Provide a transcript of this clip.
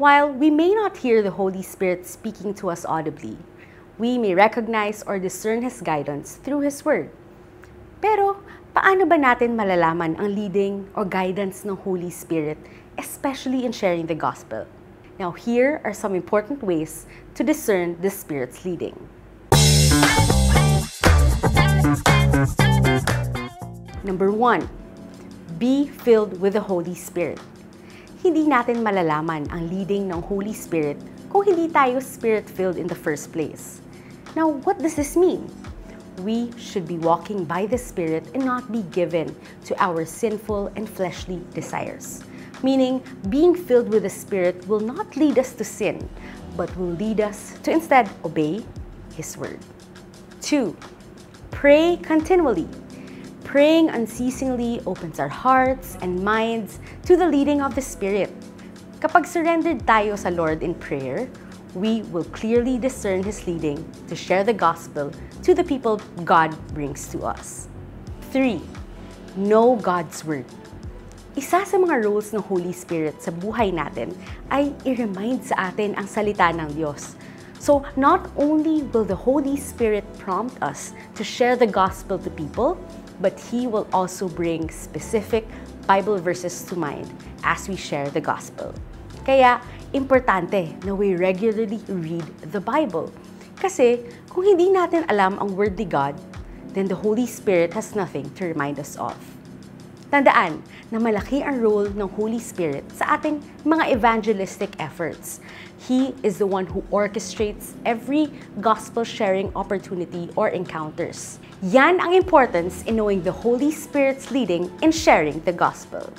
While we may not hear the Holy Spirit speaking to us audibly, we may recognize or discern His guidance through His Word. Pero, paano ba natin malalaman ang leading or guidance ng Holy Spirit, especially in sharing the gospel? Now, here are some important ways to discern the Spirit's leading. Number one, be filled with the Holy Spirit. Hindi natin malalaman ang leading ng Holy Spirit kung hindi tayo Spirit-filled in the first place. Now, what does this mean? We should be walking by the Spirit and not be given to our sinful and fleshly desires. Meaning, being filled with the Spirit will not lead us to sin, but will lead us to instead obey His Word. Two, pray continually Praying unceasingly opens our hearts and minds to the leading of the Spirit. Kapag surrendered tayo sa Lord in prayer, we will clearly discern His leading to share the gospel to the people God brings to us. 3. Know God's Word. Isa sa mga roles ng Holy Spirit sa buhay natin ay i-remind sa atin ang salita ng Diyos. So, not only will the Holy Spirit prompt us to share the gospel to people, but He will also bring specific Bible verses to mind as we share the gospel. Kaya, importante na we regularly read the Bible. Kasi, kung hindi natin alam ang Word ni God, then the Holy Spirit has nothing to remind us of. Tandaan na malaki ang role ng Holy Spirit sa ating mga evangelistic efforts. He is the one who orchestrates every gospel sharing opportunity or encounters. Yan ang importance in knowing the Holy Spirit's leading in sharing the gospel.